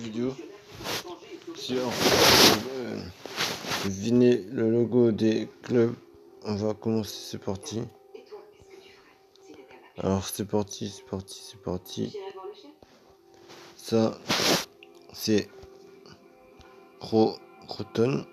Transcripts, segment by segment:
vidéo sur euh, le logo des clubs. On va commencer, c'est parti. Alors c'est parti, c'est parti, c'est parti. Ça, c'est Croton.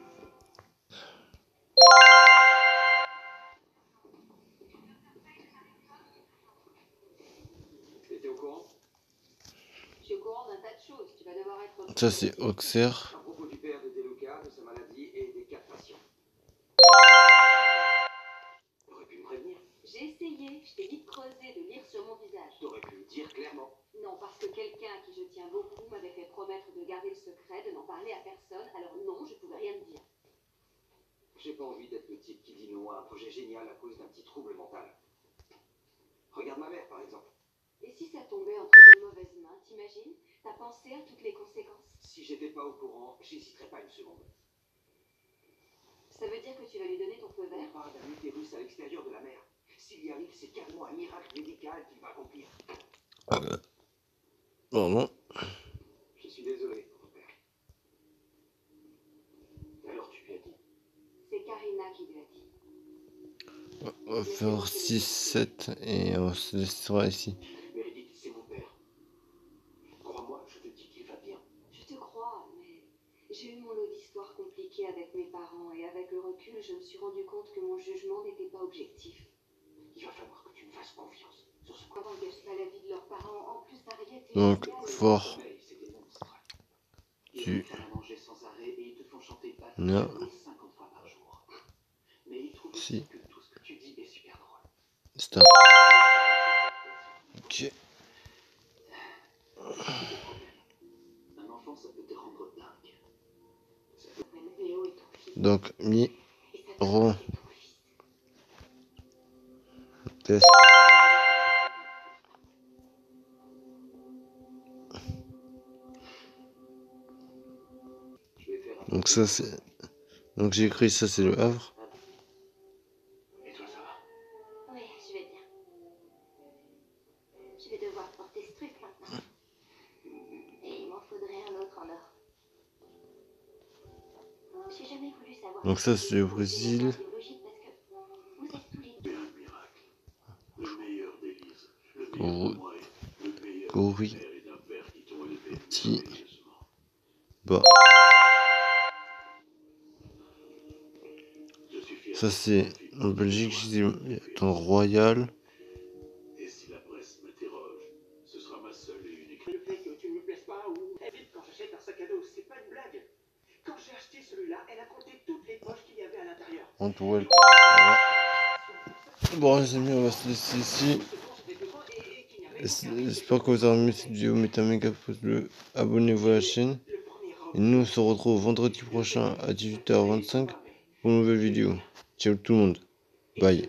Pu me prévenir. J'ai essayé. Je t'ai dit de creuser, de lire sur mon visage. T'aurais pu me dire clairement. Non, parce que quelqu'un à qui je tiens beaucoup m'avait fait promettre de garder le secret, de n'en parler à personne. Alors non, je pouvais rien me dire. J'ai pas envie d'être le type qui dit non à un projet génial à cause d'un petit trouble mental. Regarde ma mère, par exemple. Et si ça tombait entre de mauvaises mains, t'imagines T'as pensé à toutes les conséquences Si j'étais pas au courant, j'hésiterais pas une seconde. Ça veut dire que tu vas lui donner ton feu vert On parle d'un utérus à l'extérieur de la mer. S'il y arrive, c'est carrément un miracle médical qu'il va accomplir. Ah ben. Non, non. Je suis désolé, mon père. Alors tu lui as dit? C'est Karina qui lui a dit. On va faire 6-7 et on se laissera ici. J'ai eu mon lot d'histoires compliquées avec mes parents et avec le recul, je me suis rendu compte que mon jugement n'était pas objectif. Il va falloir que tu me fasses confiance sur ce point. n'engage pas la vie de leurs parents. En plus, Donc, fort. Tu. Non. Si. Stop. Ok. Donc, mi, ro, test. Donc ça c'est... Donc j'ai écrit ça c'est le Havre. Et toi ça va? Oui, je vais bien. Je vais devoir porter ce truc maintenant. Et il m'en faudrait un autre en or. Donc ça c'est au Brésil. Gori. Ti. Bah. Ça c'est en Belgique, c'est Bon les amis, on va se laisser ici. J'espère que vous avez aimé cette vidéo. Mettez un méga pouce bleu, abonnez-vous à la chaîne. Et nous on se retrouve vendredi prochain à 18h25 pour une nouvelle vidéo. Ciao tout le monde. Bye.